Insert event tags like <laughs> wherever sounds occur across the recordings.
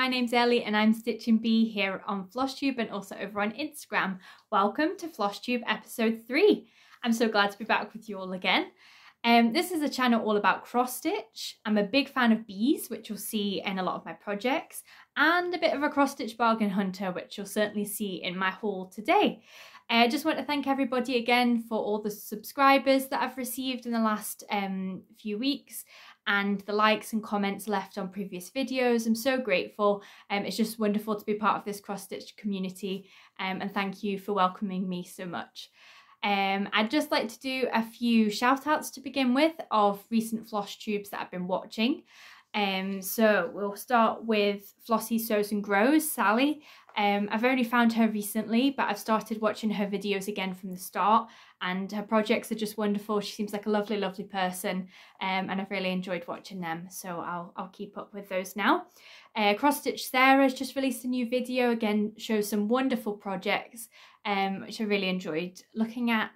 my name's Ellie and I'm Stitching Bee here on FlossTube and also over on Instagram. Welcome to FlossTube episode 3. I'm so glad to be back with you all again. Um, this is a channel all about cross stitch. I'm a big fan of bees, which you'll see in a lot of my projects, and a bit of a cross stitch bargain hunter, which you'll certainly see in my haul today. I uh, just want to thank everybody again for all the subscribers that I've received in the last um, few weeks and the likes and comments left on previous videos. I'm so grateful. Um, it's just wonderful to be part of this cross stitch community um, and thank you for welcoming me so much. Um, I'd just like to do a few shout outs to begin with of recent floss tubes that I've been watching. Um, so we'll start with Flossie Sews and Grows, Sally. Um, I've only found her recently, but I've started watching her videos again from the start and her projects are just wonderful. She seems like a lovely, lovely person um, and I've really enjoyed watching them. So I'll, I'll keep up with those now. Uh, Cross Stitch Sarah's just released a new video, again, shows some wonderful projects, um, which I really enjoyed looking at.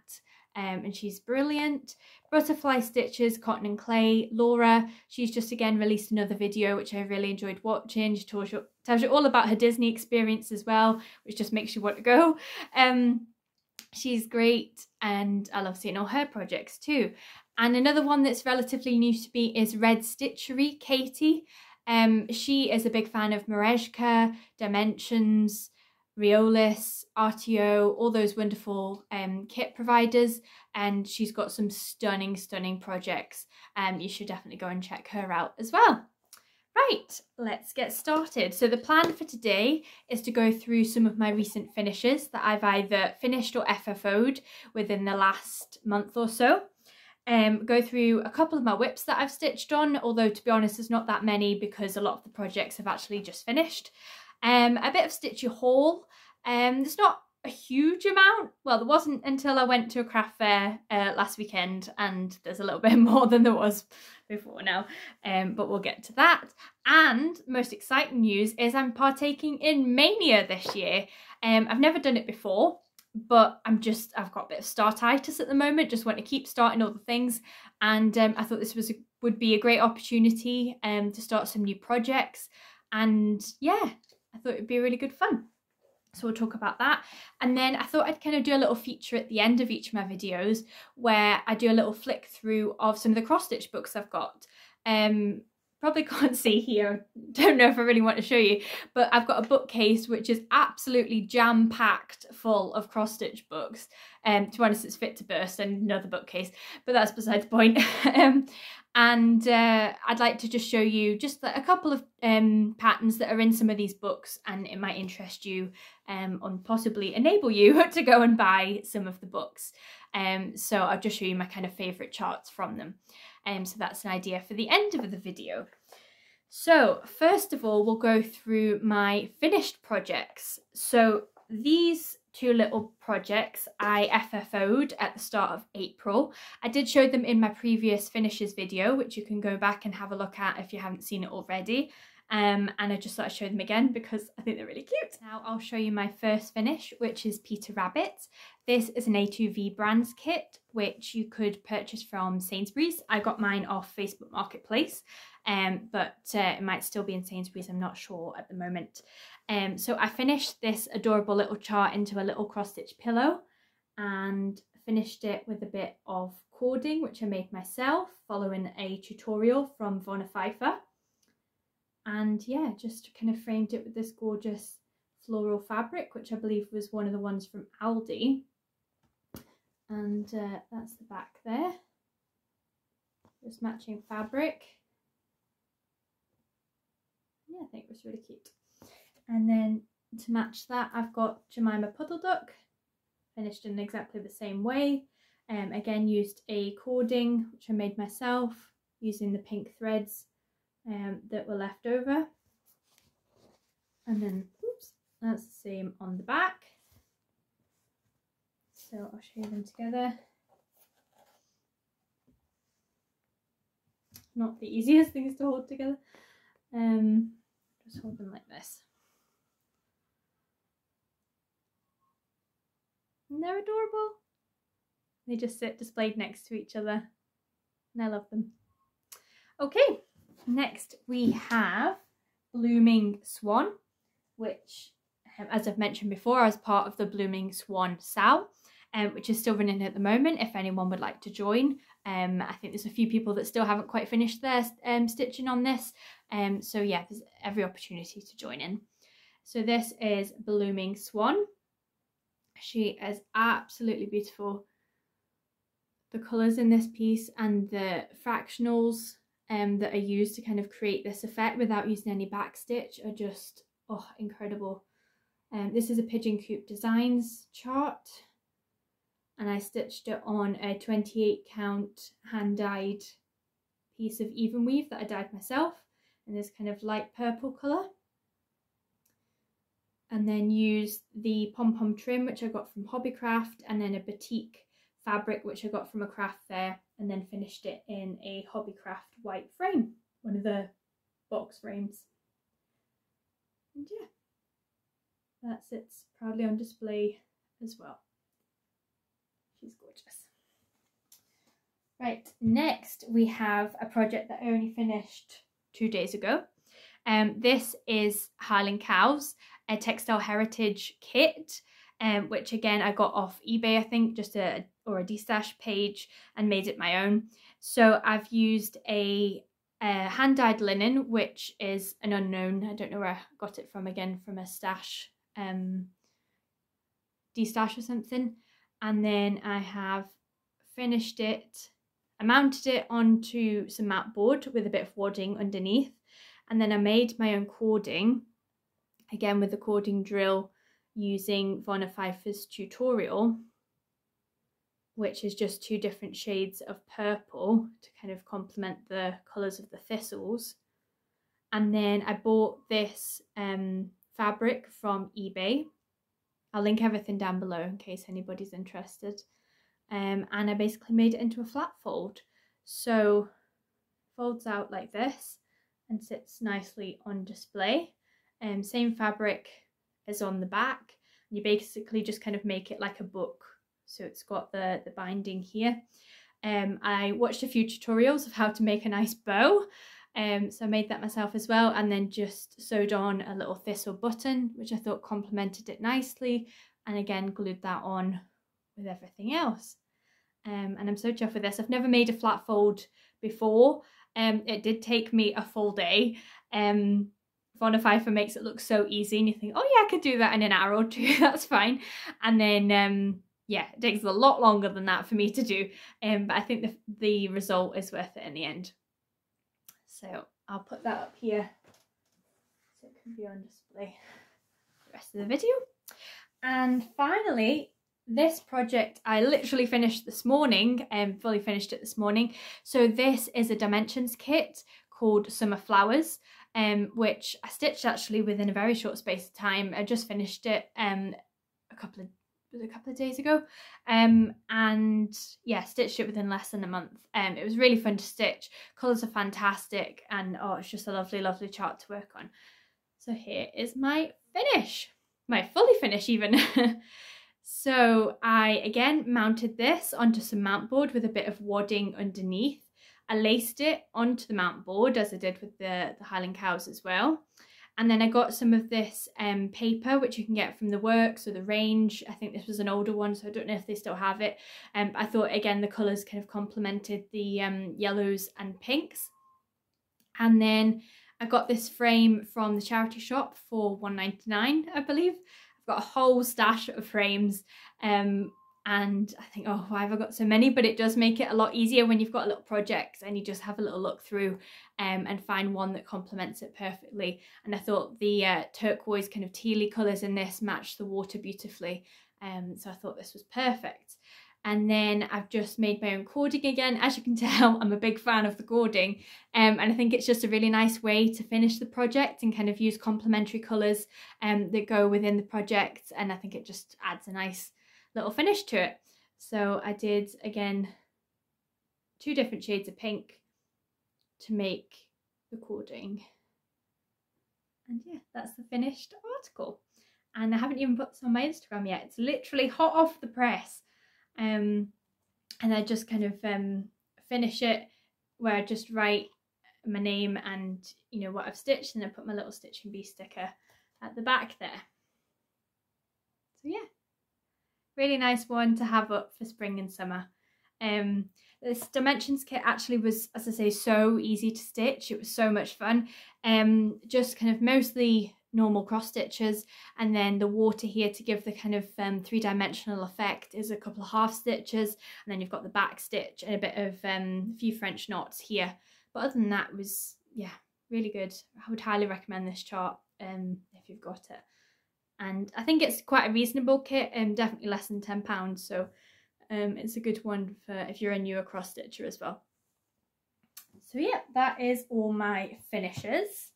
Um, and she's brilliant. Butterfly Stitches, Cotton and Clay, Laura, she's just again released another video which I really enjoyed watching. She tells you, tells you all about her Disney experience as well, which just makes you want to go. Um, she's great and I love seeing all her projects too. And another one that's relatively new to me is Red Stitchery, Katie. Um, she is a big fan of Merejka, Dimensions, Riolis, RTO, all those wonderful um, kit providers, and she's got some stunning, stunning projects. Um, you should definitely go and check her out as well. Right, let's get started. So the plan for today is to go through some of my recent finishes that I've either finished or FFO'd within the last month or so. Um, go through a couple of my WIPs that I've stitched on, although to be honest there's not that many because a lot of the projects have actually just finished. Um, a bit of Stitchy haul. Um, there's not a huge amount. Well, there wasn't until I went to a craft fair uh, last weekend, and there's a little <laughs> bit more than there was before now. Um, but we'll get to that. And most exciting news is I'm partaking in Maynia this year. Um, I've never done it before, but I'm just I've got a bit of startitis at the moment. Just want to keep starting all the things, and um, I thought this was a, would be a great opportunity um, to start some new projects. And yeah, I thought it'd be really good fun. So we'll talk about that. And then I thought I'd kind of do a little feature at the end of each of my videos where I do a little flick through of some of the cross stitch books I've got. Um, probably <laughs> can't see here, don't know if I really want to show you, but I've got a bookcase which is absolutely jam-packed full of cross stitch books. Um, to be honest, it's fit to burst and another bookcase, but that's beside the point. <laughs> um, and uh, I'd like to just show you just a couple of um, patterns that are in some of these books and it might interest you um, and possibly enable you <laughs> to go and buy some of the books. Um, so I'll just show you my kind of favourite charts from them. Um, so that's an idea for the end of the video. So first of all, we'll go through my finished projects. So these two little projects I FFO'd at the start of April. I did show them in my previous finishes video, which you can go back and have a look at if you haven't seen it already. Um, and I just thought I'd show them again because I think they're really cute. Now I'll show you my first finish, which is Peter Rabbit. This is an A2V brands kit, which you could purchase from Sainsbury's. I got mine off Facebook Marketplace, um, but uh, it might still be in Sainsbury's, I'm not sure at the moment. Um, so I finished this adorable little chart into a little cross stitch pillow and finished it with a bit of cording which I made myself following a tutorial from Vonna Pfeiffer and yeah just kind of framed it with this gorgeous floral fabric which I believe was one of the ones from Aldi. And uh, that's the back there. Just matching fabric. Yeah I think it was really cute. And then to match that, I've got Jemima Puddle Duck, finished in exactly the same way. Um, again, used a cording, which I made myself, using the pink threads um, that were left over. And then, oops, that's the same on the back. So I'll show you them together. Not the easiest <laughs> things to hold together. Um, just hold them like this. And they're adorable. They just sit displayed next to each other. And I love them. Okay, next we have Blooming Swan, which, um, as I've mentioned before, as part of the Blooming Swan SAL, um, which is still running at the moment if anyone would like to join. Um, I think there's a few people that still haven't quite finished their um, stitching on this. Um, so yeah, there's every opportunity to join in. So this is Blooming Swan. She is absolutely beautiful. The colours in this piece and the fractionals um, that are used to kind of create this effect without using any backstitch are just, oh, incredible. Um, this is a Pigeon Coop Designs chart and I stitched it on a 28 count hand dyed piece of even weave that I dyed myself in this kind of light purple colour and then used the pom-pom trim which I got from Hobbycraft and then a batik fabric which I got from a craft fair and then finished it in a Hobbycraft white frame, one of the box frames. And yeah, that sits proudly on display as well. She's gorgeous. Right, next we have a project that I only finished two days ago. Um, this is Highland Cows, a textile heritage kit, um, which again I got off eBay, I think, just a or a destash page and made it my own. So I've used a, a hand dyed linen, which is an unknown. I don't know where I got it from again, from a stash, um, destash or something. And then I have finished it. I mounted it onto some mat board with a bit of wadding underneath. And then I made my own cording, again with the cording drill using Vonna Pfeiffer's tutorial, which is just two different shades of purple to kind of complement the colours of the thistles. And then I bought this um, fabric from eBay. I'll link everything down below in case anybody's interested. Um, and I basically made it into a flat fold. So folds out like this and sits nicely on display. Um, same fabric as on the back. You basically just kind of make it like a book. So it's got the, the binding here. Um, I watched a few tutorials of how to make a nice bow. Um, so I made that myself as well and then just sewed on a little thistle button, which I thought complemented it nicely. And again, glued that on with everything else. Um, and I'm so chuffed with this. I've never made a flat fold before. Um, it did take me a full day. Um, Vonna Pfeiffer makes it look so easy and you think, oh yeah, I could do that in an hour or two, <laughs> that's fine. And then, um, yeah, it takes a lot longer than that for me to do. Um, but I think the, the result is worth it in the end. So I'll put that up here so it can be on display the rest of the video. And finally, this project I literally finished this morning and um, fully finished it this morning. So this is a dimensions kit called Summer Flowers um, which I stitched actually within a very short space of time. I just finished it um, a couple of was a couple of days ago um and yeah stitched it within less than a month. Um it was really fun to stitch. Colors are fantastic and oh it's just a lovely lovely chart to work on. So here is my finish my fully finish even. <laughs> So i again mounted this onto some mount board with a bit of wadding underneath. I laced it onto the mount board as I did with the, the Highland cows as well. And then I got some of this um, paper, which you can get from the Works or the Range. I think this was an older one, so I don't know if they still have it. Um, I thought, again, the colours kind of complemented the um, yellows and pinks. And then I got this frame from the charity shop for 1.99, I believe. I've got a whole stash of frames um, and I think, oh, why have I got so many? But it does make it a lot easier when you've got a little project and you just have a little look through um, and find one that complements it perfectly. And I thought the uh, turquoise kind of tealy colours in this matched the water beautifully. Um, so I thought this was perfect. And then I've just made my own cording again. As you can <laughs> tell, I'm a big fan of the cording. Um, and I think it's just a really nice way to finish the project and kind of use complementary colours um, that go within the project. And I think it just adds a nice little finish to it. So I did, again, two different shades of pink to make the cording. And yeah, that's the finished article. And I haven't even put this on my Instagram yet. It's literally hot off the press. Um, and I just kind of um, finish it where I just write my name and you know what I've stitched and I put my little Stitching Bee sticker at the back there. So yeah, really nice one to have up for spring and summer. Um, this dimensions kit actually was, as I say, so easy to stitch. It was so much fun. Um, just kind of mostly normal cross stitches and then the water here to give the kind of um, three-dimensional effect is a couple of half stitches and then you've got the back stitch and a bit of um, a few French knots here but other than that was yeah really good I would highly recommend this chart um, if you've got it and I think it's quite a reasonable kit and um, definitely less than £10 so um, it's a good one for if you're a newer cross stitcher as well so yeah that is all my finishes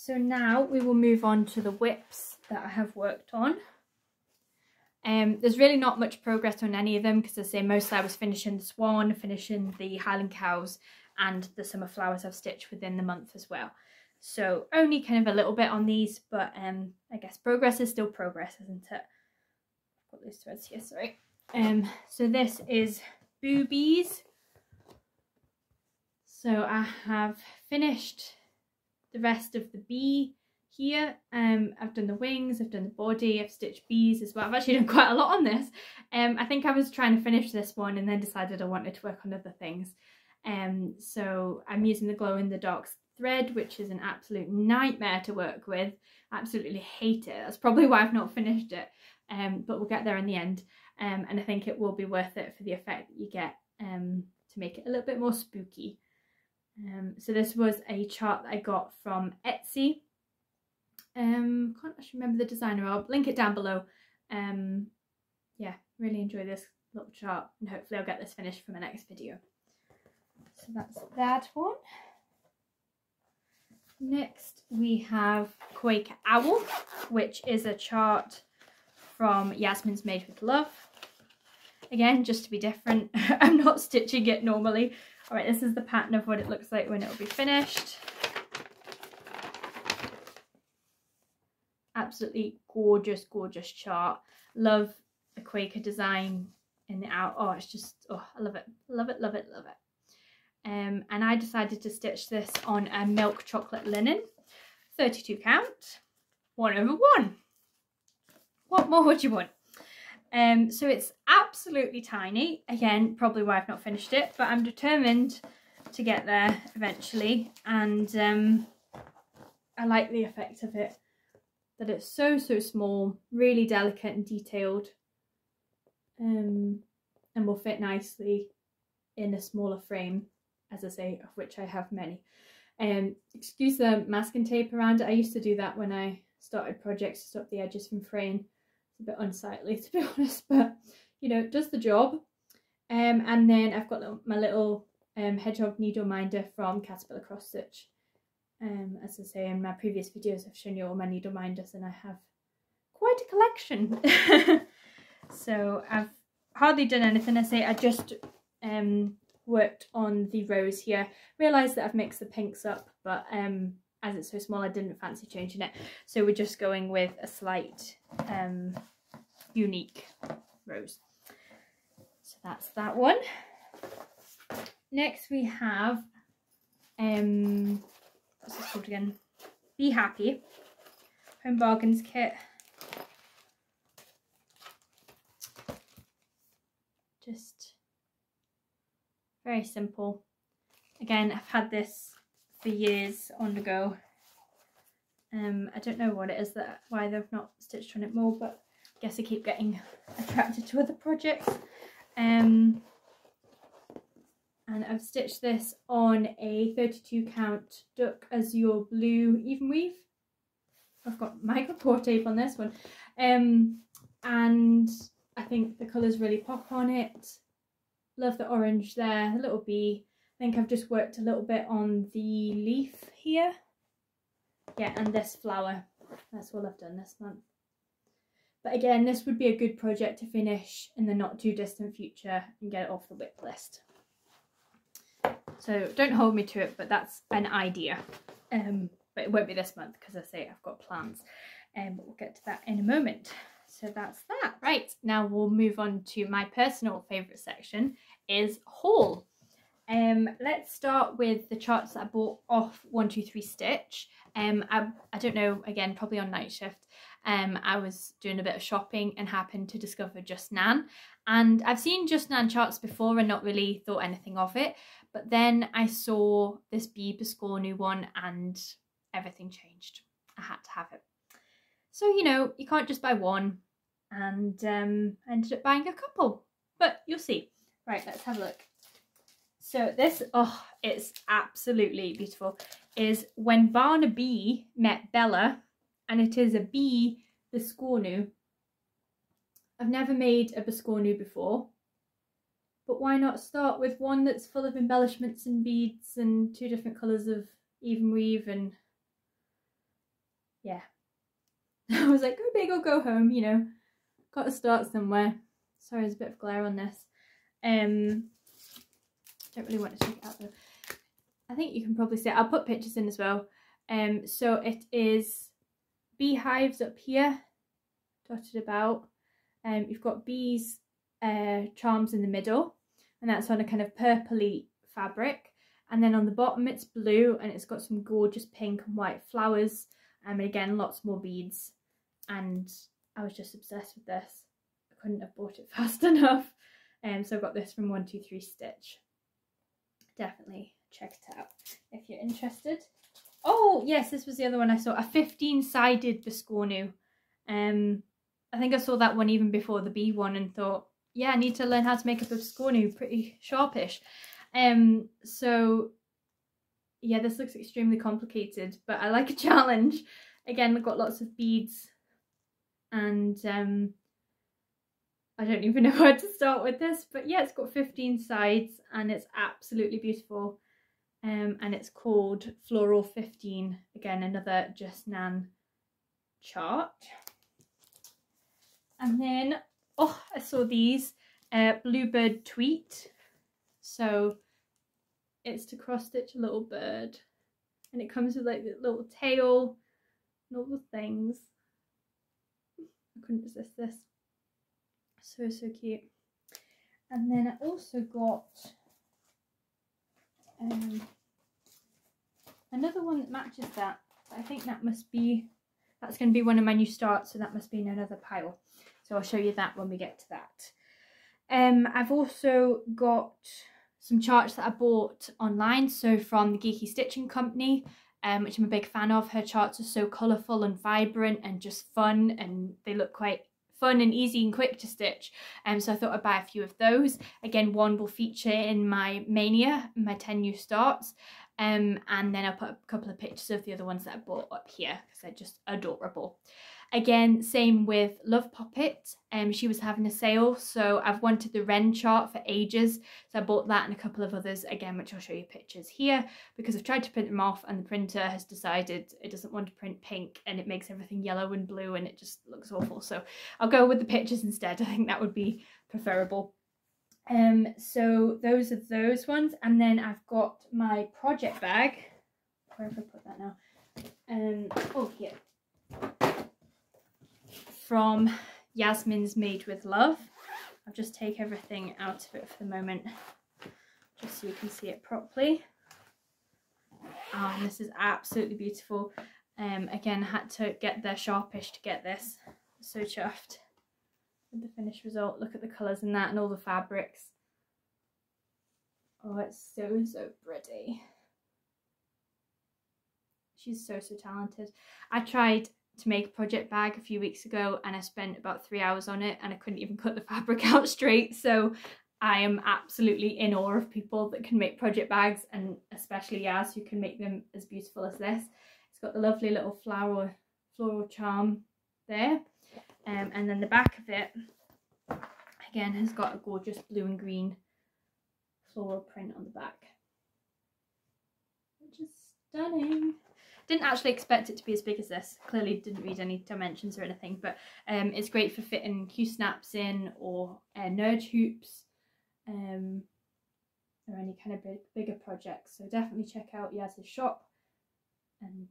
so now we will move on to the WIPs that I have worked on. Um, there's really not much progress on any of them because I say mostly I was finishing the swan, finishing the Highland cows and the summer flowers I've stitched within the month as well. So only kind of a little bit on these, but um, I guess progress is still progress, isn't it? I've got those threads here, sorry. Um, so this is Boo-Bees. So I have finished the rest of the bee here. Um, I've done the wings, I've done the body, I've stitched bees as well. I've actually done quite a lot on this. Um, I think I was trying to finish this one and then decided I wanted to work on other things. Um, so I'm using the glow in the dark thread, which is an absolute nightmare to work with. Absolutely hate it. That's probably why I've not finished it. Um, but we'll get there in the end. Um, and I think it will be worth it for the effect that you get um, to make it a little bit more spooky. Um, so this was a chart that I got from Etsy. Um, can't actually remember the designer. I'll link it down below. Um, yeah, really enjoy this little chart and hopefully I'll get this finished for my next video. So that's that one. Next we have Quaker Owl, which is a chart from Yasmin's Made with Love. Again, just to be different, <laughs> I'm not stitching it normally. All right, this is the pattern of what it looks like when it will be finished. Absolutely gorgeous, gorgeous chart. Love the Quaker design in the out. Oh, it's just, oh, I love it. Love it, love it, love it. Um, and I decided to stitch this on a milk chocolate linen, 32 count, one over one. What more would you want? Um, so it's absolutely tiny. Again, probably why I've not finished it, but I'm determined to get there eventually. And um, I like the effect of it, that it's so, so small, really delicate and detailed. Um, and will fit nicely in a smaller frame, as I say, of which I have many. Um, excuse the masking tape around it. I used to do that when I started projects to stop the edges from fraying It's a bit unsightly <laughs> to be honest, but you know, it does the job. Um, and then I've got my little um, hedgehog needle minder from Caterpillar Cross Stitch. Um, as I say in my previous videos, I've shown you all my needle minders and I have quite a collection. <laughs> so I've hardly done anything. I say I just um, worked on the rose here. Realised that I've mixed the pinks up, but um, as it's so small I didn't fancy changing it. So we're just going with a slight um, unique rose. So that's that one. Next we have um what's this called again? Be happy. Home bargains kit. Just very simple again I've had this for years on the go. Um, I don't know what it is that why they've not stitched on it more, but I guess I keep getting attracted to other projects. Um, and I've stitched this on a 32 count duck azure blue even weave. I've got <laughs> micropore tape on this one. Um, and I think the colours really pop on it. Love the orange there, a little bee. I think I've just worked a little bit on the leaf here. Yeah, and this flower. That's all I've done this month. But again, this would be a good project to finish in the not too distant future and get it off the WIP list. So don't hold me to it, but that's an idea. Um, but it won't be this month because I say I've got plans. Um, but we'll get to that in a moment. So that's that. Right, now we'll move on to my personal favourite section is haul. Um, let's start with the charts that I bought off 123 Stitch. Um, I, I don't know, again, probably on night shift. Um, I was doing a bit of shopping and happened to discover Just Nan. And I've seen Just Nan charts before and not really thought anything of it. But then I saw this bee biscornu one and everything changed. I had to have it. So, you know, you can't just buy one. And um, I ended up buying a couple. But you'll see. Right, let's have a look. So this, oh, it's absolutely beautiful, is When Barnaby Met Bella, and it is a bee biscornu. I've never made a biscornu before, but why not start with one that's full of embellishments and beads and two different colours of even weave and yeah. <laughs> I was like, go big or go home, you know, got to start somewhere. Sorry, there's a bit of glare on this. Um, don't really want to take it out though. I think you can probably see it. I'll put pictures in as well. Um, so it is beehives up here, dotted about. Um, you've got bees uh, charms in the middle, and that's on a kind of purpley fabric. And then on the bottom it's blue, and it's got some gorgeous pink and white flowers. Um, and again, lots more beads. And I was just obsessed with this. I couldn't have bought it <laughs> fast enough. Um, so I got this from 123 Stitch. Definitely check it out if you're interested. Oh, yes, this was the other one I saw. A 15-sided Biscornu. Um, I think I saw that one even before the B one and thought, yeah, I need to learn how to make a Biscornu. Pretty sharpish. Um, so, yeah, this looks extremely complicated, but I like a <laughs> challenge. Again, I've got lots of beads and um, I don't even <laughs> know where to start with this, but yeah, it's got 15 sides and it's absolutely beautiful. Um, and it's called Floral 15. Again, another Just Nan chart. And then, oh, I saw these uh, Bluebird Tweet. So it's to cross stitch a little bird. And it comes with like the little tail and all the things. I couldn't resist this. So, so cute. And then I also got um, another one that matches that. I think that must be, that's going to be one of my new starts, so that must be in another pile. So I'll show you that when we get to that. Um, I've also got some charts that I bought online, so from the Geeky Stitching Company, um, which I'm a big fan of. Her charts are so colourful and vibrant and just fun, and they look quite fun and easy and quick to stitch. Um, so I thought I'd buy a few of those. Again one will feature in my Maynia my 10 new starts. Um, and then I'll put a couple of pictures of the other ones that I bought up here because they're just adorable Again, same with Love Poppet. Um, she was having a sale, so I've wanted the Wren chart for ages. So I bought that and a couple of others, again, which I'll show you pictures here, because I've tried to print them off and the printer has decided it doesn't want to print pink and it makes everything yellow and blue and it just looks awful. So I'll go with the pictures instead. <laughs> I think that would be preferable. Um, so those are those ones. And then I've got my project bag. Where have I put that now? Um, oh, here from Yasmin's Made with Love. I'll just take everything out of it for the moment, just so you can see it properly. And this is absolutely beautiful. Um, again, I had to get there sharpish to get this. So chuffed with the finished result. Look at the colours in that and all the fabrics. Oh, it's so, so pretty. She's so, so talented. I tried to make a project bag a few weeks ago and I spent about three hours on it and I couldn't even cut the <laughs> fabric out straight so I am absolutely in awe of people that can make project bags and especially Yaz who can make them as beautiful as this. It's got the lovely little flower floral charm there um, and then the back of it again has got a gorgeous blue and green floral print on the back which is stunning. Didn't actually expect it to be as big as this. Clearly didn't read any dimensions or anything, but um, it's great for fitting Q snaps in or uh, Nurge hoops um, or any kind of big, bigger projects. So definitely check out Yaz's shop and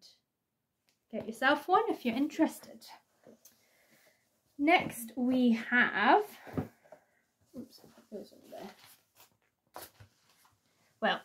get yourself one if you're interested. Next we have, oops, over there. Well,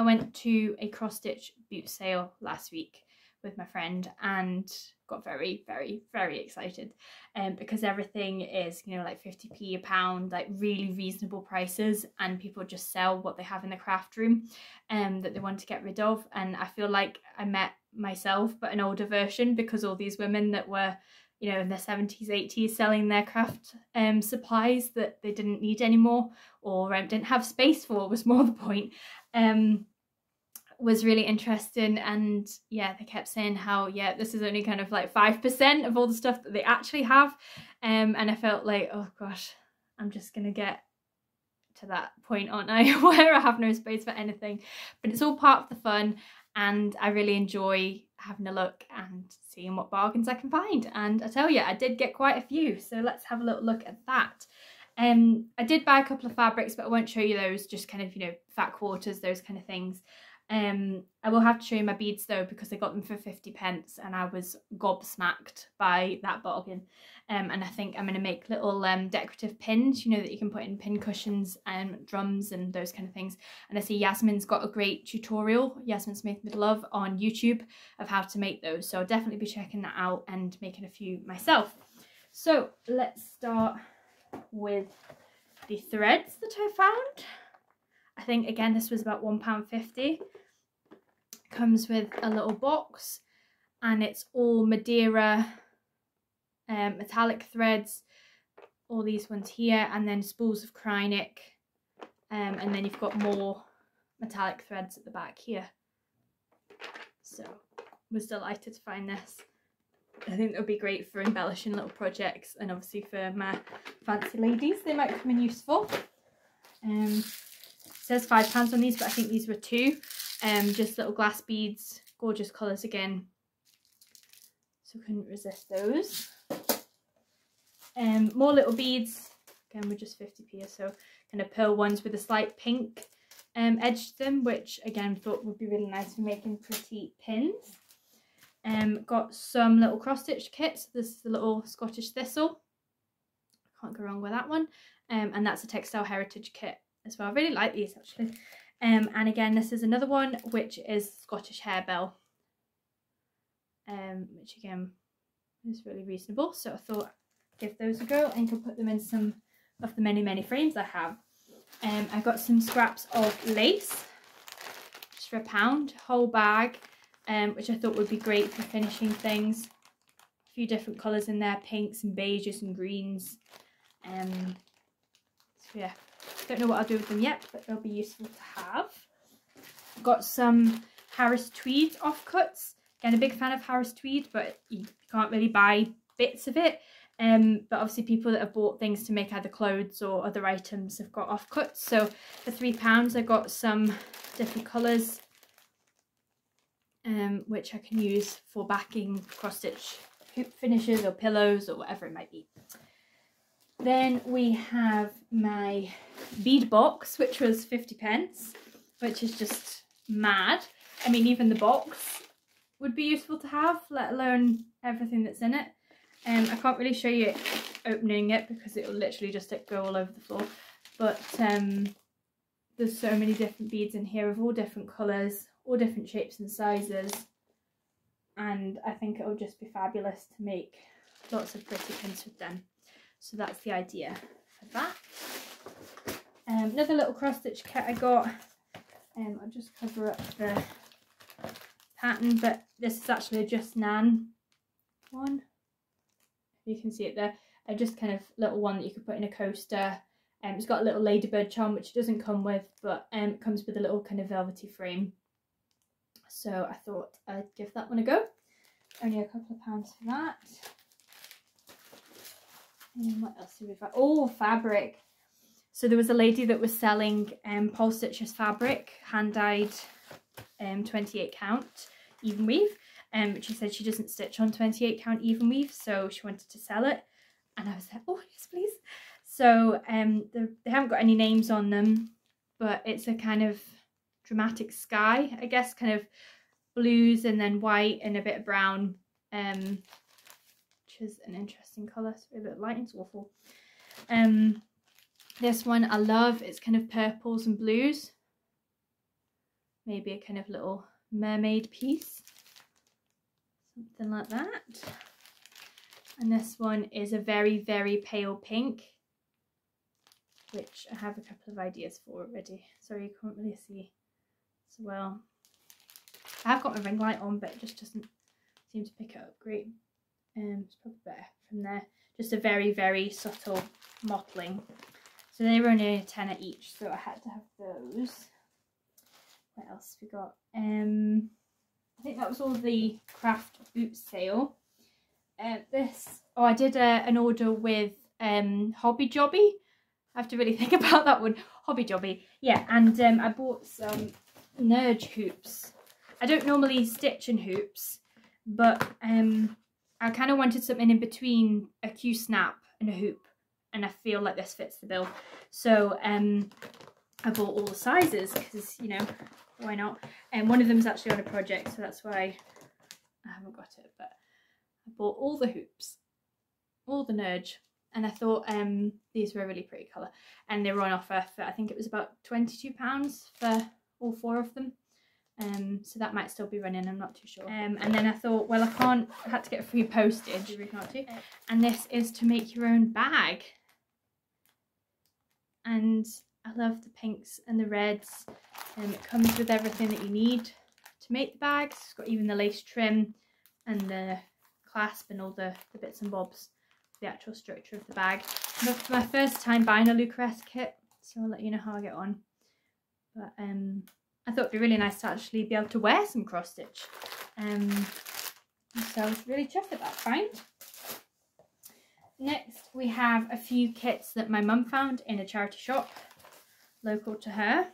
I went to a cross stitch boot sale last week with my friend and got very very very excited um because everything is you know like 50p a pound like really reasonable prices and people just sell what they have in the craft room um that they want to get rid of. And I feel like I met myself but an older version because all these women that were you know in their 70s 80s selling their craft um supplies that they didn't need anymore or um, didn't have space for was more the point. Um was really interesting and yeah they kept saying how yeah this is only kind of like five percent of all the stuff that they actually have um and I felt like oh gosh I'm just gonna get to that point aren't I <laughs> where I have no space for anything. But it's all part of the fun and I really enjoy having a look and seeing what bargains I can find. And I tell you I did get quite a few so let's have a little look at that. Um I did buy a couple of fabrics but I won't show you those just kind of you know fat quarters those kind of things um, I will have to show you my beads though because I got them for 50 pence and I was gobsmacked by that bargain. Um, and I think I'm going to make little um, decorative pins, you know, that you can put in pin cushions and drums and those kind of things. And I see Yasmin's got a great tutorial, Yasmin's Made with Love, on YouTube of how to make those. So I'll definitely be checking that out and making a few myself. So let's start with the threads that I found. I think again this was about £1.50 comes with a little box and it's all Madeira um, metallic threads all these ones here and then spools of Kreinik um, and then you've got more metallic threads at the back here. So was delighted to find this. I think that would be great for embellishing little projects and obviously for my fancy ladies they might come in useful. Um, says five pounds on these but I think these were two um, just little glass beads, gorgeous colours again. So couldn't resist those. Um, more little beads, again we're just 50p or so, kind of pearl ones with a slight pink um, edge to them, which again thought would be really nice for making pretty pins. Um, got some little cross stitch kits. This is the little Scottish thistle. Can't go wrong with that one. Um, and that's a textile heritage kit as well. I really like these actually. Um, and again, this is another one, which is Scottish Harebell, um, which again is really reasonable. So I thought give those a go and can put them in some of the many, many frames I have. Um, I got some scraps of lace, just for a pound, whole bag, um, which I thought would be great for finishing things. A few different colours in there, pinks and beiges and greens. Um, so yeah, don't know what I'll do with them yet, but they'll be useful to have. Got some Harris Tweed offcuts. Again, a big fan of Harris Tweed, but you can't really buy bits of it. Um, but obviously people that have bought things to make either clothes or other items have got offcuts. So for £3 I got some different colours um, which I can use for backing cross-stitch hoop finishes or pillows or whatever it might be. Then we have my bead box, which was 50 pence, which is just mad. I mean, even the box would be useful to have, let alone everything that's in it. Um, I can't really show you opening it because it will literally just go all over the floor. But um, there's so many different beads in here of all different colours, all different shapes and sizes. And I think it will just be fabulous to make lots of pretty pins with them. So that's the idea for that. Um, another little cross stitch kit I got. Um, I'll just cover up the pattern, but this is actually a Just Nan one. You can see it there. A just kind of little one that you could put in a coaster. Um, it's got a little ladybird charm, which it doesn't come with, but um, it comes with a little kind of velvety frame. So I thought I'd give that one a go. Only a couple of pounds for that. What else we have? Oh, fabric. So there was a lady that was selling um, Paul Stitcher's fabric, hand dyed um, 28 count even weave. Um, but she said she doesn't stitch on 28 count even weave, so she wanted to sell it. And I was like, oh, yes, please. So um, they haven't got any names on them, but it's a kind of dramatic sky, I guess, kind of blues and then white and a bit of brown. Um, is an interesting colour. Sorry about lighting's awful. Um, this one I love. It's kind of purples and blues. maybe a kind of little mermaid piece. Something like that. And this one is a very, very pale pink, which I have a couple of ideas for already. Sorry, you can't really see as well. I have got my ring light on, but it just doesn't seem to pick it up great. Um, it's probably better from there. Just a very, very subtle mottling. So they were only a tenner each, so I had to have those. What else we got? Um, I think that was all the craft boot sale. Uh, this, oh, I did a, uh, an order with um, Hobby Jobby. I have to really <laughs> think about that one. Hobby Jobby. Yeah, and um, I bought some Nurge hoops. I don't normally stitch in hoops, but um, I kind of wanted something in between a Q-snap and a hoop. And I feel like this fits the bill. So um, I bought all the sizes because, you know, why not? And one of them is actually on a project, so that's why I haven't got it. But I bought all the hoops, all the Nurge, and I thought um, these were a really pretty colour. And they were on offer for, I think it was about £22 for all four of them. Um, so that might still be running, I'm not too sure. Um, and then I thought, well, I can't, I had to get free postage. And this is to make your own bag. And I love the pinks and the reds. And um, it comes with everything that you need to make the bags. It's got even the lace trim and the clasp and all the, the bits and bobs, the actual structure of the bag. My first time buying a Lucresse kit, so I'll let you know how I get on. But um, I thought it'd be really nice to actually be able to wear some cross stitch. Um, so I was really chuffed at that find. Next we have a few kits that my mum found in a charity shop local to her.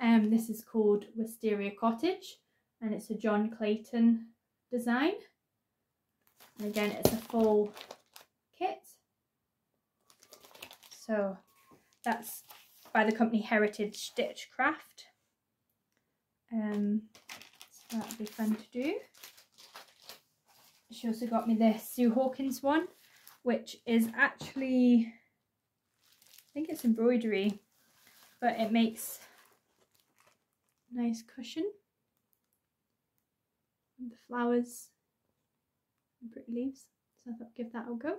Um, this is called Wisteria Cottage and it's a John Clayton design. And again, it's a full kit. So that's by the company Heritage Stitch Craft. Um, so that'll be fun to do. She also got me this Sue Hawkins one, which is actually, I think it's embroidery, but it makes nice cushion. And the flowers and pretty leaves. So I thought give that a go.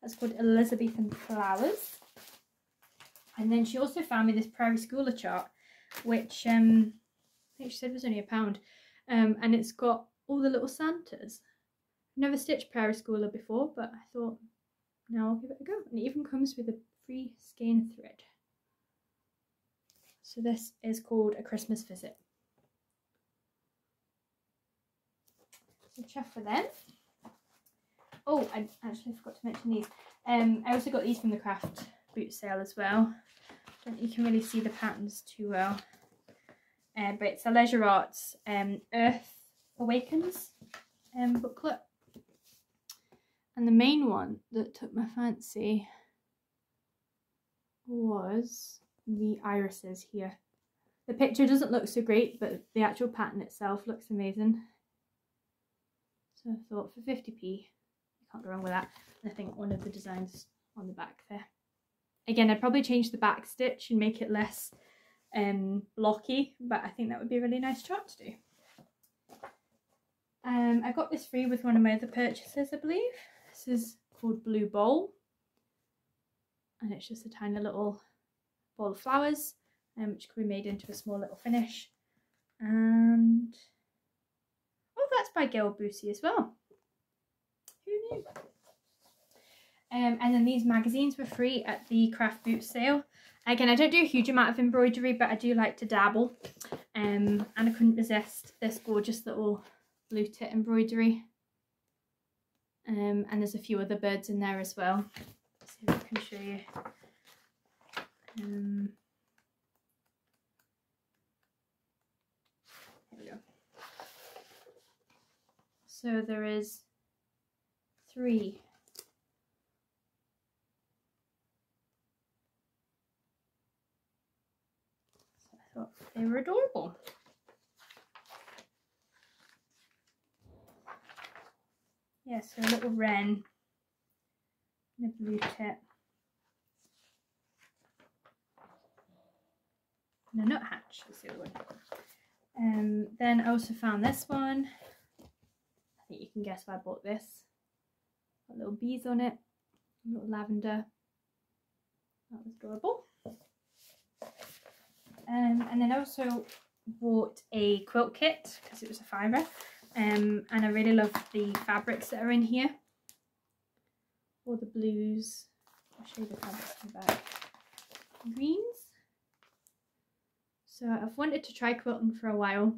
That's called Elizabethan Flowers. And then she also found me this Prairie Schooler chart, which um, Think she said it was only a pound. Um, and it's got all the little Santas. Never stitched Prairie Schooler before, but I thought, now I'll give it a go. And it even comes with a free skein thread. So this is called A Christmas Visit. So chuff for them. Oh, I actually forgot to mention these. Um, I also got these from the craft boot sale as well. Don't you can really see the patterns too well. Uh, but it's a Leisure Arts um, Earth Awakens um, booklet. And the main one that took my fancy was the irises here. The picture doesn't look so great, but the actual pattern itself looks amazing. So I thought for 50p, you can't go wrong with that. And I think one of the designs on the back there. Again, I'd probably change the back stitch and make it less um, blocky, but I think that would be a really nice chart to do. Um, I got this free with one of my other purchases, I believe. This is called Blue Bowl. And it's just a tiny little bowl of flowers, um, which can be made into a small little finish. And, oh, that's by Gail Bussi as well. Who knew? Um, and then these magazines were free at the craft boot sale. Again, I don't do a huge amount of embroidery, but I do like to dabble. Um, and I couldn't resist this gorgeous little blue tit embroidery. Um, and there's a few other birds in there as well. Let's see if I can show you. Um, here we go. So there is three thought they were adorable. Yeah, so a little wren and a blue tit. And a nuthatch is the other one. Um, then I also found this one. I think you can guess why I bought this. Got little bees on it, little lavender. That was adorable. Um, and then I also bought a quilt kit because it was a fibre. Um, and I really love the fabrics that are in here. All the blues. I'll show you the fabrics in the back. Greens. So I've wanted to try quilting for a while.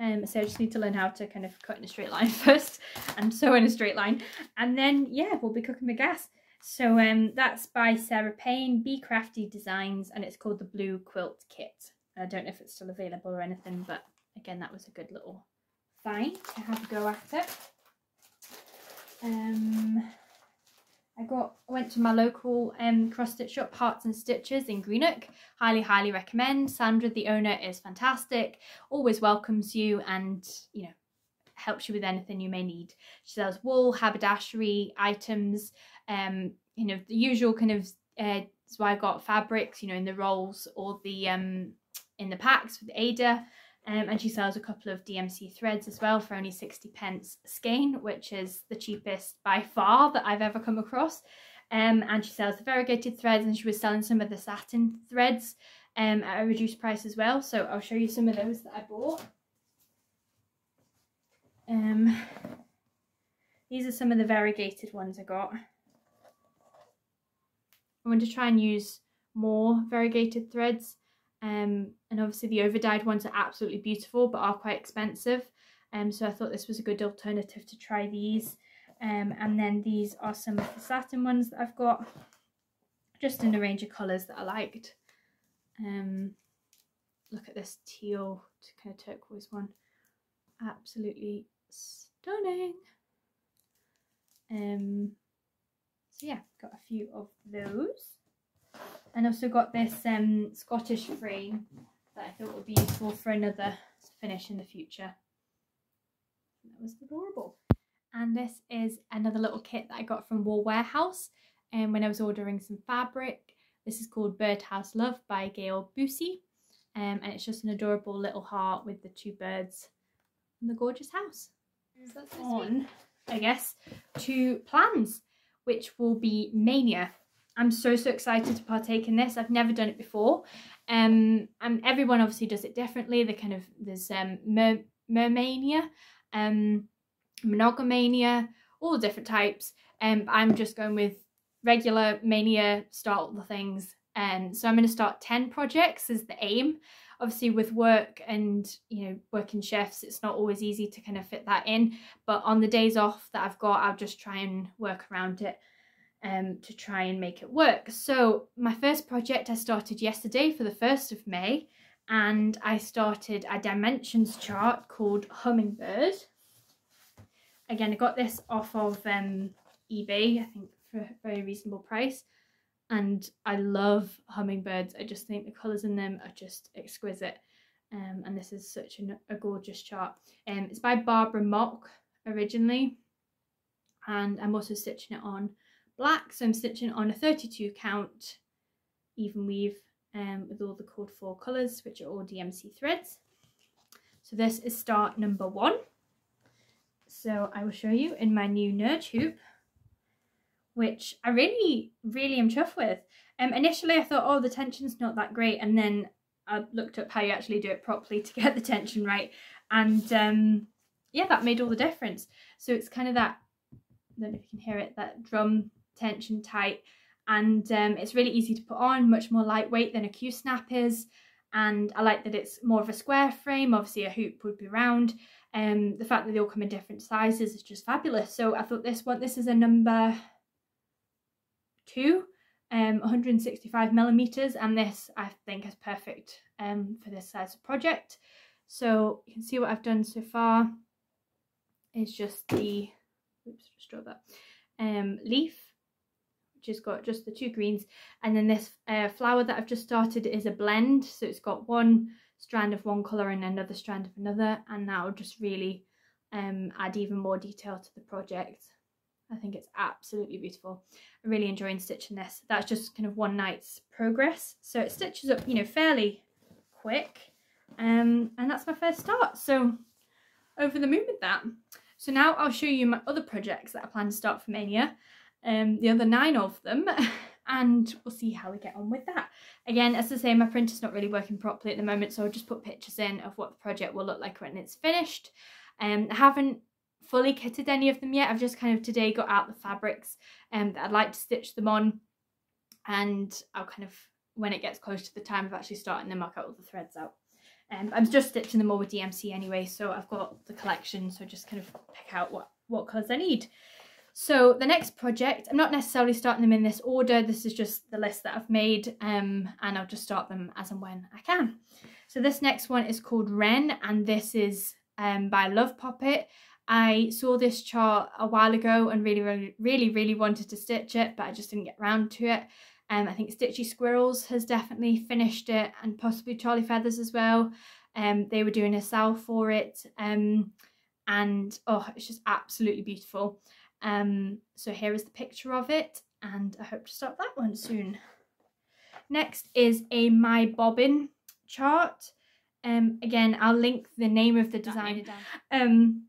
Um, so I just need to learn how to kind of cut in a straight line <laughs> first and sew in a straight line. And then, yeah, we'll be cooking the gas. So um, that's by Sarah Payne, Be Crafty Designs, and it's called the Blue Quilt Kit. I don't know if it's still available or anything, but again, that was a good little find to have a go at it. Um, I got went to my local um, cross stitch shop, Hearts and Stitches in Greenock. Highly, highly recommend. Sandra, the owner, is fantastic. Always welcomes you and you know helps you with anything you may need. She sells wool, haberdashery items, um, you know the usual kind of. Uh, so I got fabrics, you know, in the rolls or the um in the packs with Aida. Um, and she sells a couple of DMC threads as well for only 60 pence skein, which is the cheapest by far that I've ever come across. Um, and she sells the variegated threads and she was selling some of the satin threads um, at a reduced price as well. So I'll show you some of those that I bought. Um, these are some of the variegated ones I got. I want to try and use more variegated threads um, and obviously the over-dyed ones are absolutely beautiful but are quite expensive. Um, so I thought this was a good alternative to try these. Um, and then these are some of the satin ones that I've got just in a range of colours that I liked. Um, look at this teal to kind of turquoise one. Absolutely stunning. Um, so yeah, got a few of those and also got this um, Scottish frame that I thought would be useful for another finish in the future. That was adorable. And this is another little kit that I got from Wool Warehouse and um, when I was ordering some fabric. This is called Birdhouse Love by Gail Bussi um, and it's just an adorable little heart with the two birds and the gorgeous house. So that's on, I guess, to plans, which will be Maynia. I'm so, so excited to partake in this. I've never done it before. Um, and everyone obviously does it differently. The kind of, there's um, mer mermania, um, monogamania, all different types. Um, I'm just going with regular Maynia, start all the things. And um, so I'm going to start 10 projects is the aim. Obviously with work and, you know, working shifts, it's not always easy to kind of fit that in. But on the days off that I've got, I'll just try and work around it um, to try and make it work. So my first project I started yesterday for the 1st of May and I started a dimensions chart called Hummingbird. Again, I got this off of um, eBay, I think for a very reasonable price. And I love hummingbirds. I just think the colours in them are just exquisite. Um, and this is such an, a gorgeous chart. Um, it's by Barbara Mock originally. And I'm also stitching it on black. So I'm stitching on a 32 count even weave um, with all the cord 4 colours, which are all DMC threads. So this is start number one. So I will show you in my new Nurge hoop, which I really, really am chuffed with. Um, initially I thought, oh, the tension's not that great. And then I looked up how you actually do it properly to <laughs> get the tension right. And um, yeah, that made all the difference. So it's kind of that, I don't know if you can hear it, that drum tension tight and um, it's really easy to put on, much more lightweight than a Q-snap is and I like that it's more of a square frame, obviously a hoop would be round and um, the fact that they all come in different sizes is just fabulous. So I thought this one, this is a number two, um, 165 millimeters and this I think is perfect um, for this size of project. So you can see what I've done so far is just the, oops, just draw that, um, leaf which has got just the two greens and then this uh, flower that I've just started is a blend so it's got one strand of one colour and another strand of another and that will just really um, add even more detail to the project. I think it's absolutely beautiful. I'm really enjoying stitching this. That's just kind of one night's progress. So it stitches up, you know, fairly quick. Um, and that's my first start. So over the moon with that. So now I'll show you my other projects that I plan to start for Maynia, um, the other nine of them, <laughs> and we'll see how we get on with that. Again, as I say, my printer's not really working properly at the moment, so I'll just put pictures in of what the project will look like when it's finished. Um, I haven't fully kitted any of them yet. I've just kind of today got out the fabrics um, that I'd like to stitch them on, and I'll kind of, when it gets close to the time of actually starting them, I'll cut all the threads out. Um, I'm just stitching them all with DMC anyway, so I've got the collection, so just kind of pick out what, what colours I need. So the next project, I'm not necessarily starting them in this order, this is just the list that I've made, um, and I'll just start them as and when I can. So this next one is called Wren, and this is um, by Love Poppet. I saw this chart a while ago and really, really, really, really wanted to stitch it, but I just didn't get around to it. Um, I think Stitchy Squirrels has definitely finished it and possibly Charly Feathers as well. Um, they were doing a sale for it um, and oh, it's just absolutely beautiful. Um, so here is the picture of it and I hope to start that one soon. Next is a My Bobbin chart. Um, again, I'll link the name of the design. Um,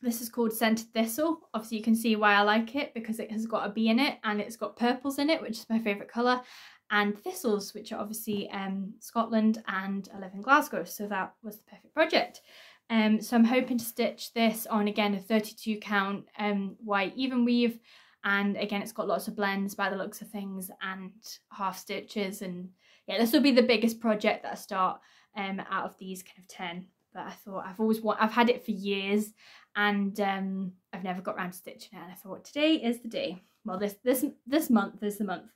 this is called Scented Thistle. Obviously you can see why I like it because it has got a bee in it and it's got purples in it, which is my favourite colour, and thistles, which are obviously um, Scotland and I live in Glasgow. So that was the perfect project. Um, so I'm hoping to stitch this on again a 32 count um, white even weave and again it's got lots of blends by the looks of things and half stitches and yeah this will be the biggest project that I start um, out of these kind of 10 but I thought I've always want I've had it for years and um, I've never got round to stitching it and I thought today is the day. Well this this this month is the month.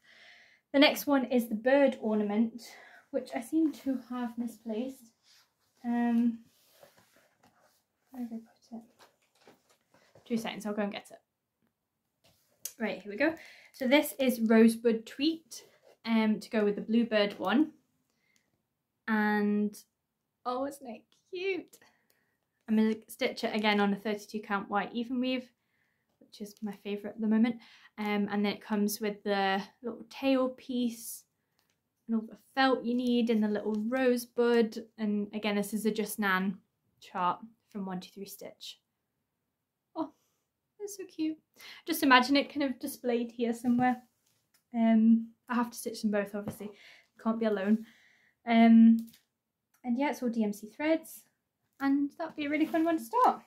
The next one is the bird ornament which I seem to have misplaced. Um, where did I put it? Two seconds, I'll go and get it. Right, here we go. So this is Rosebud Tweet um, to go with the Bluebird one. And, oh, isn't it cute? I'm going to stitch it again on a 32 count white even weave, which is my favourite at the moment. Um, and then it comes with the little tail piece and all the felt you need and the little rosebud. And again, this is a Just Nan chart from 123 Stitch. Oh, that's so cute. Just imagine it kind of displayed here somewhere. Um, I have to stitch them both, obviously. Can't be alone. Um, and yeah, it's all DMC threads and that'd be a really fun one to start.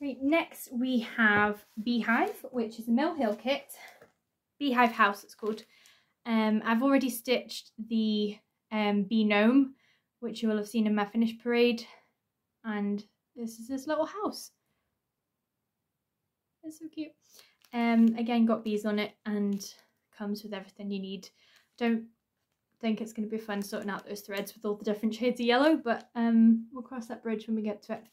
Right, next we have Beehive, which is a Mill Hill kit. Beehive House it's called. Um, I've already stitched the um, Bee Gnome, which you will have seen in my finish parade. And this is this little house. It's so cute. Um, again, got bees on it and comes with everything you need. Don't think it's going to be fun sorting out those threads with all the different shades of yellow, but um, we'll cross that bridge when we get to it.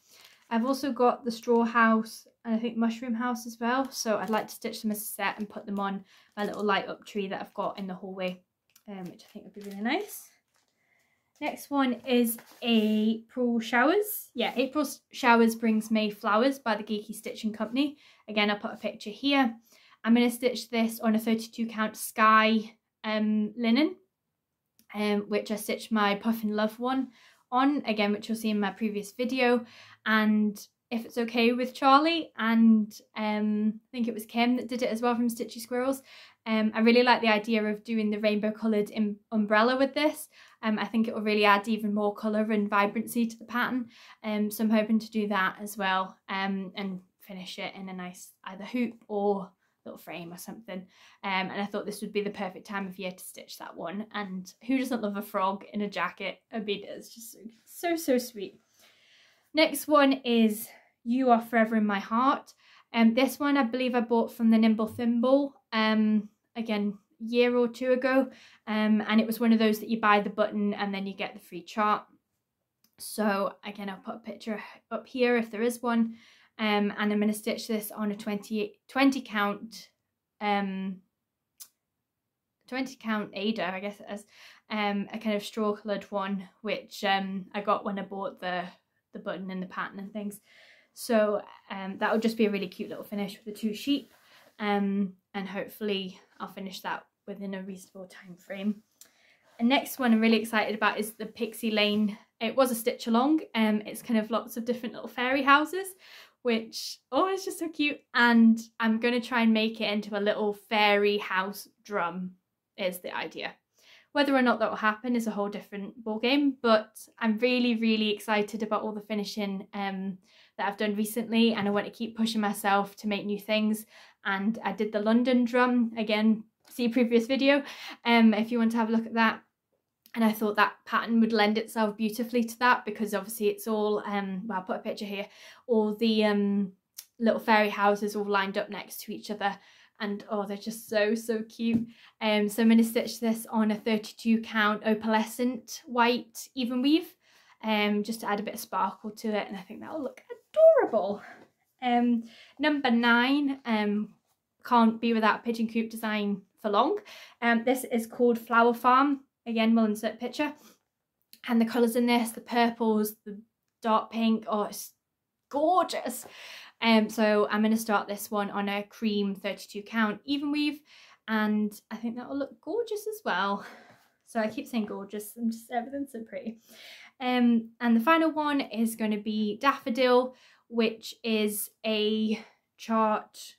I've also got the straw house and I think mushroom house as well, so I'd like to stitch them as a set and put them on my little light up tree that I've got in the hallway, um, which I think would be really nice. Next one is April Showers. Yeah, April Showers brings May flowers by the Geeky Stitching Company. Again, I'll put a picture here. I'm going to stitch this on a 32 count sky um, linen um, which I stitched my Puffin Love one on, again, which you'll see in my previous video. And if it's okay with Charly, and um, I think it was Kim that did it as well from Stitchy Squirrels. Um, I really like the idea of doing the rainbow coloured umbrella with this. Um, I think it will really add even more colour and vibrancy to the pattern. Um, so I'm hoping to do that as well um, and finish it in a nice either hoop or little frame or something. Um, and I thought this would be the perfect time of year to stitch that one. And who doesn't love a frog in a jacket? I mean, it's just so, so sweet. Next one is Ewe Are Forever in My Heart. Um, this one I believe I bought from the Nimble Thimble, um, again, year or two ago. Um, and it was one of those that you buy the button and then you get the free chart. So again, I'll put a picture up here if there is one um, and I'm going to stitch this on a 20, 20 count um, 20 count Aida I guess it is um, a kind of straw coloured one which um, I got when I bought the the button and the pattern and things so um, that will just be a really cute little finish with the two sheep um, and hopefully I'll finish that within a reasonable time frame And next one I'm really excited about is the Pixie Lane. It was a stitch along. Um, it's kind of lots of different little fairy houses, which, oh, it's just so cute. And I'm going to try and make it into a little fairy house drum is the idea. Whether or not that will happen is a whole different ball game, but I'm really, really excited about all the finishing um, that I've done recently and I want to keep pushing myself to make new things. And I did the London drum, again, see previous video um, if you want to have a look at that. And I thought that pattern would lend itself beautifully to that because obviously it's all, um, well, I'll put a picture here, all the um, little fairy houses all lined up next to each other. And oh they're just so so cute. Um so i'm going to stitch this on a 32 count opalescent white even weave um just to add a bit of sparkle to it and i think that'll look adorable. Um number nine um can't be without pigeon coop design for long. Um this is called flower farm again we'll insert picture and the colors in this the purples the dark pink oh it's gorgeous um, so I'm going to start this one on a cream 32 count even weave and I think that will look gorgeous as well. So I keep saying gorgeous and just everything's so pretty. Um, and the final one is going to be Daffodil, which is a chart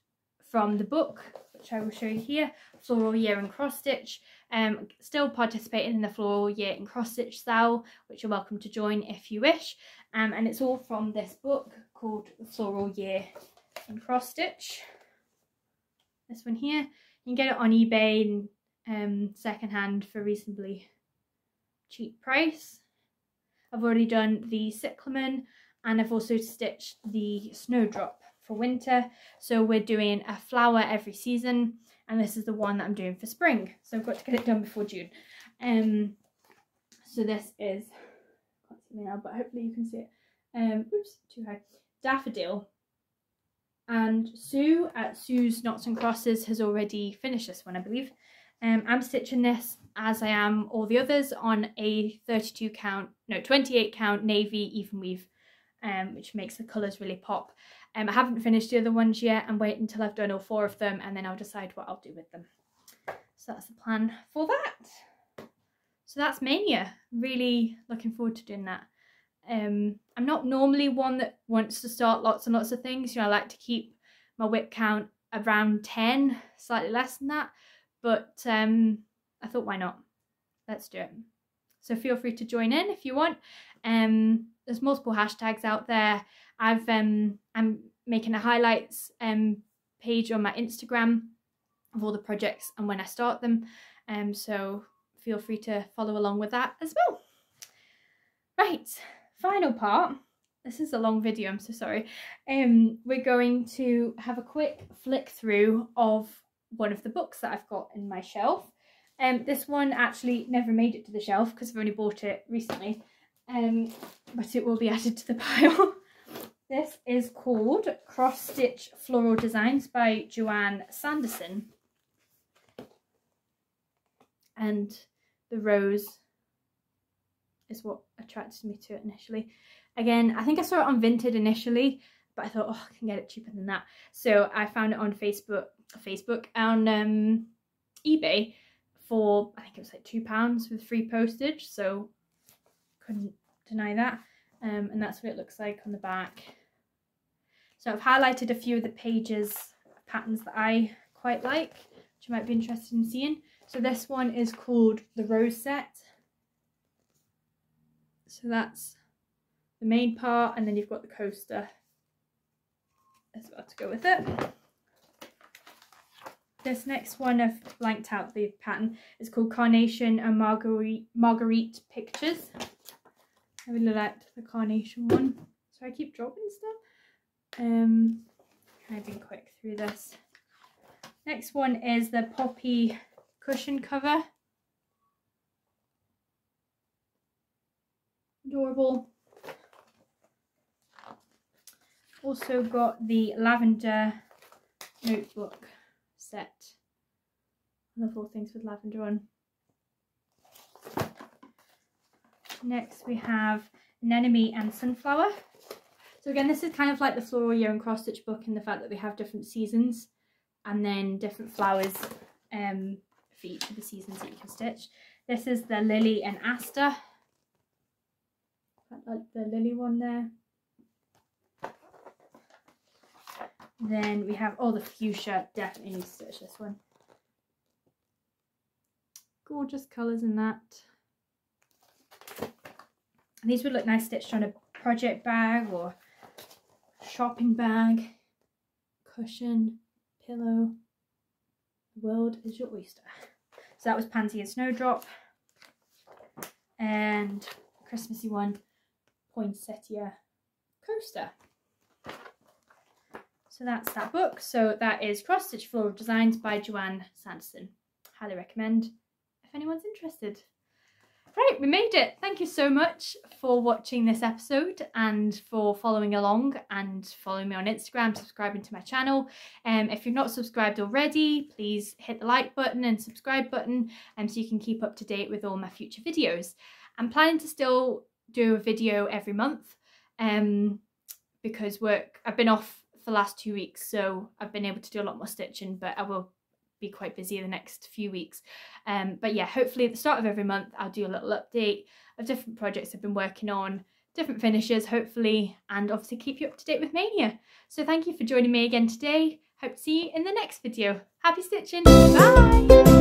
from the book, which I will show you here, Floral Year in Cross Stitch. Um, still participating in the Floral Year in Cross Stitch SAL, which you're welcome to join if you wish. Um, and it's all from this book called Floral Year in Cross Stitch. This one here. You can get it on eBay and um, secondhand for reasonably cheap price. I've already done the cyclamen and I've also stitched the snowdrop for winter. So we're doing a flower every season and this is the one that I'm doing for spring. So I've got to get it done before June. Um, so this is can't see me now, but hopefully you can see it. Um, oops, too high. Daffodil. And Sue at Sue's Knots and Crosses has already finished this one, I believe. Um, I'm stitching this as I am all the others on a 32 count, no, 28 count navy even weave, um, which makes the colours really pop. Um, I haven't finished the other ones yet. I'm waiting until I've done all four of them and then I'll decide what I'll do with them. So that's the plan for that. So that's Maynia. Really looking forward to doing that. Um, I'm not normally one that wants to start lots and lots of things. You know, I like to keep my WIP count around 10, slightly less than that. But um, I thought, why not? Let's do it. So feel free to join in if you want. Um, there's multiple hashtags out there. I've um, I'm making a highlights um, page on my Instagram of all the projects and when I start them. Um, so feel free to follow along with that as well. Right, final part. This is a long video, I'm so sorry. Um, we're going to have a quick flick through of one of the books that I've got in my shelf. Um, this one actually never made it to the shelf because I've only bought it recently, um, but it will be <laughs> added to the pile. This is called Cross Stitch Floral Designs by Joanne Sanderson. And the rose is what attracted me to it initially. Again, I think I saw it on Vinted initially, but I thought, oh, I can get it cheaper than that. So I found it on Facebook, Facebook on um, eBay for, I think it was like £2 with free postage. So couldn't deny that. Um, and that's what it looks like on the back. So I've highlighted a few of the pages, patterns that I quite like, which you might be interested in seeing. So this one is called the Rose Set. So that's the main part and then you've got the coaster as well to go with it. This next one I've blanked out the pattern It's called Carnation and Marguerite, Marguerite Pictures. I really liked the carnation one. So I keep dropping stuff. Um, I've been quick through this. Next one is the Poppy cushion cover. Adorable. Also got the lavender notebook set. I love all things with lavender on. Next we have Anemone and Sunflower. So again, this is kind of like the Floral Year in Cross Stitch book in the fact that they have different seasons and then different flowers um, for each of the seasons that you can stitch. This is the Lily and Aster. Like the Lily one there. Then we have, oh, the fuchsia. Definitely need to stitch this one. Gorgeous colours in that. And these would look nice stitched on a project bag or shopping bag, cushion, pillow. The world is your oyster. So that was Pansy and Snowdrop. And Christmassy one, Poinsettia Coaster. So that's that book. So that is Cross Stitch Floral Designs by Joanne Sanderson. Highly recommend if anyone's interested. Right, we made it. Thank you so much for watching this episode and for following along and following me on Instagram, subscribing to my channel. Um, if you're not subscribed already, please hit the like button and subscribe button um, so you can keep up to date with all my future videos. I'm planning to still do a video every month um, because work, I've been off for the last two weeks, so I've been able to do a lot more stitching, but I will be quite busy the next few weeks. Um, but yeah, hopefully at the start of every month, I'll do a little update of different projects I've been working on, different finishes, hopefully, and obviously keep you up to date with Maynia. So thank you for joining me again today. Hope to see you in the next video. Happy stitching. Bye.